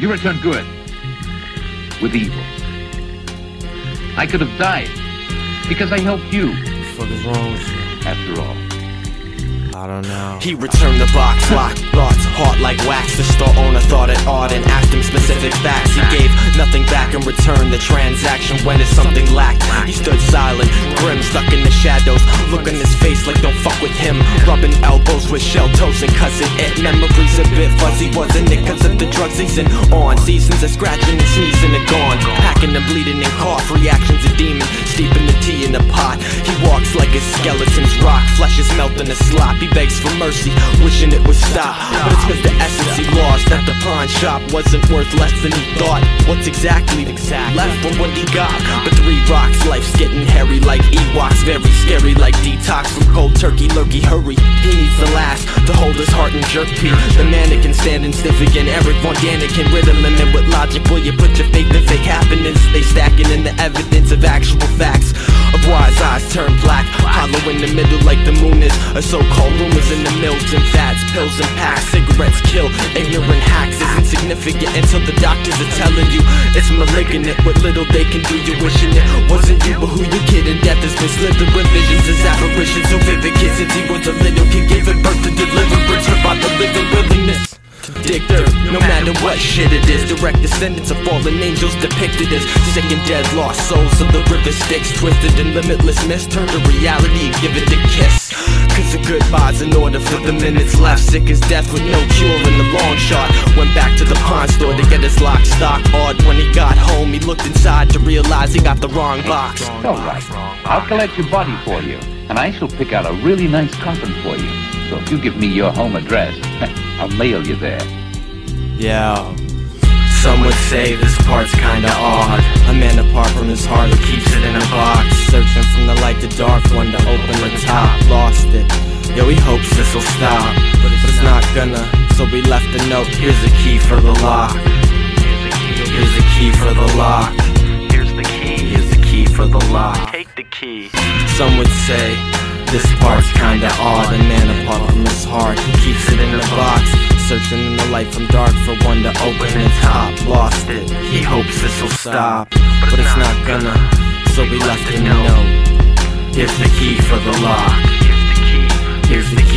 You return good with evil. I could have died because I helped you, What the fuck is wrong with you? after all. I don't know. He returned the box, locked thoughts, hot like wax. The store owner thought it odd and asked him specific facts. He gave nothing back in return. The transaction when it's something lacked. He stood silent, grim, stuck in the shadows. looking on with him. Rubbing elbows with shell toes and cussing it. Memories a bit fuzzy, wasn't it? Cause of the drug season on. Seasons of scratching and sneezing are gone. Hacking and bleeding and cough. Reactions a demon. Steeping the tea in the pot. He walks like his skeleton's rock. Flesh is melting a slop. He begs for mercy, wishing it would stop. But it's cause the essence he lost at the pawn shop wasn't worth less than he thought. What's exactly left from what he got? But three rocks, life's getting hairy like Ewoks. Very scary like detox turkey, lurky hurry. He needs the last to hold his heart and jerk P. The mannequin standing stiff again. Erich von Däniken riddling him with logic. Will you put your faith in fake happenings? They stacking in the evidence of actual facts. Of wise eyes turn black. Hollow in the middle like the moon is. A so-called rumors in the mills and fats, pills and packs. Cigarettes kill. Ignorant hacks is insignificant until the doctors are telling you it's malignant. What little they can do, you wishing it wasn't you, but who you kidding? Death has been slithering visions as dirt, no matter what shit it is. Direct descendants of fallen angels depicted as sick and dead, lost souls of the river Styx, twisted and limitless mist. Turn to reality give it a kiss. Cause the goodbye's in order for the minutes left. Sick as death with no cure in the long shot. Went back to the pawn store to get his lock stock. Odd when he got home, he looked inside to realize he got the wrong box. All right. I'll collect your body for you, and I shall pick out a really nice coffin for you. So if you give me your home address, I'll mail you there. Yeah. Some would say this part's kinda odd. A man apart from his heart who keeps it in a box. Searching from the light to dark, one to open the top. Lost it. Yo, he hopes this'll stop. But it's not gonna, so we left a note. Here's the key for the lock. Here's the key for the lock. Here's the key. Here's the key for the lock. Take the key. Some would say this part's kinda odd. Light from dark for one to open the top. Lost it, he hopes this'll stop. But it's not gonna, so we left a note. Here's the key for the lock. Here's the key.